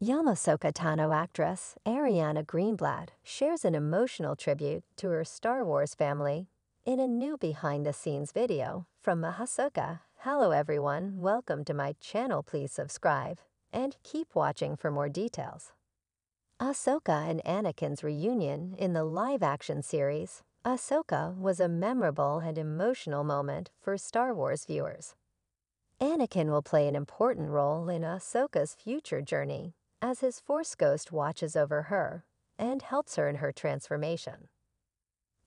Young Ahsoka Tano actress Ariana Greenblatt shares an emotional tribute to her Star Wars family in a new behind the scenes video from Ahsoka. Hello everyone, welcome to my channel. Please subscribe and keep watching for more details. Ahsoka and Anakin's reunion in the live action series Ahsoka was a memorable and emotional moment for Star Wars viewers. Anakin will play an important role in Ahsoka's future journey as his Force Ghost watches over her and helps her in her transformation.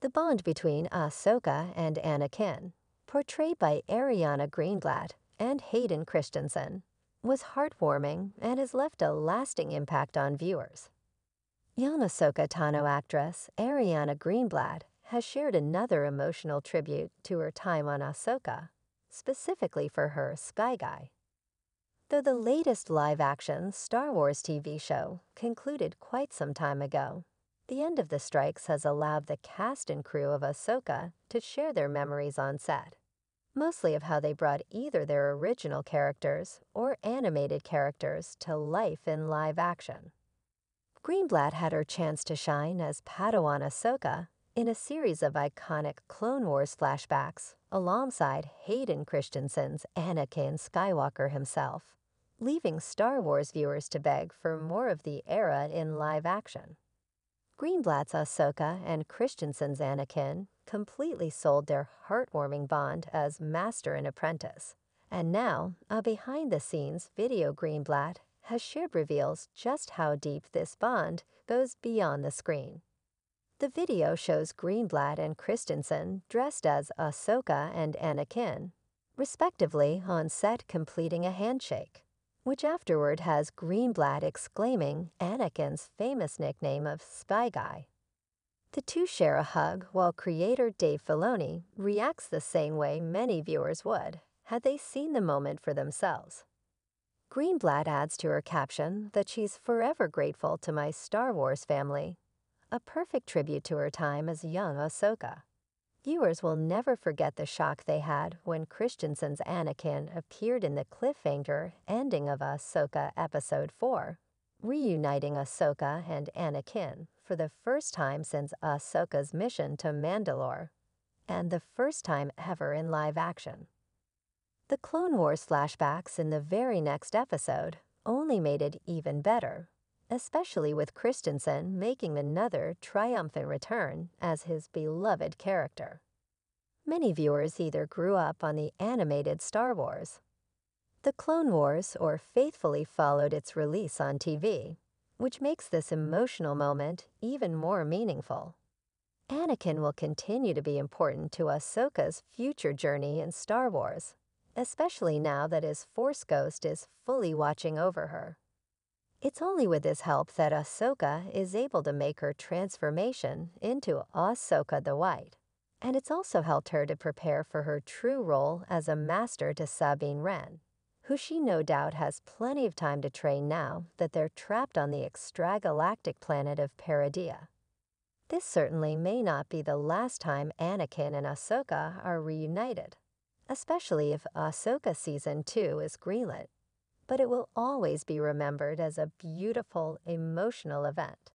The bond between Ahsoka and Anakin, portrayed by Ariana Greenblatt and Hayden Christensen, was heartwarming and has left a lasting impact on viewers. Young Ahsoka Tano actress Ariana Greenblatt has shared another emotional tribute to her time on Ahsoka, specifically for her Sky Guy. Though the latest live-action Star Wars TV show concluded quite some time ago, the end of the strikes has allowed the cast and crew of Ahsoka to share their memories on set, mostly of how they brought either their original characters or animated characters to life in live action. Greenblatt had her chance to shine as Padawan Ahsoka in a series of iconic Clone Wars flashbacks alongside Hayden Christensen's Anakin Skywalker himself leaving Star Wars viewers to beg for more of the era in live action. Greenblatt's Ahsoka and Christensen's Anakin completely sold their heartwarming bond as master and apprentice. And now, a behind the scenes video Greenblatt has shared reveals just how deep this bond goes beyond the screen. The video shows Greenblatt and Christensen dressed as Ahsoka and Anakin, respectively, on set completing a handshake which afterward has Greenblatt exclaiming Anakin's famous nickname of Sky Guy. The two share a hug while creator Dave Filoni reacts the same way many viewers would had they seen the moment for themselves. Greenblatt adds to her caption that she's forever grateful to my Star Wars family, a perfect tribute to her time as young Ahsoka. Viewers will never forget the shock they had when Christensen's Anakin appeared in the cliffhanger ending of Ahsoka Episode 4, reuniting Ahsoka and Anakin for the first time since Ahsoka's mission to Mandalore, and the first time ever in live action. The Clone Wars flashbacks in the very next episode only made it even better especially with Christensen making another triumphant return as his beloved character. Many viewers either grew up on the animated Star Wars, The Clone Wars, or faithfully followed its release on TV, which makes this emotional moment even more meaningful. Anakin will continue to be important to Ahsoka's future journey in Star Wars, especially now that his Force Ghost is fully watching over her. It's only with his help that Ahsoka is able to make her transformation into Ahsoka the White. And it's also helped her to prepare for her true role as a master to Sabine Wren, who she no doubt has plenty of time to train now that they're trapped on the extragalactic planet of Peridea. This certainly may not be the last time Anakin and Ahsoka are reunited, especially if Ahsoka Season 2 is greenlit but it will always be remembered as a beautiful, emotional event.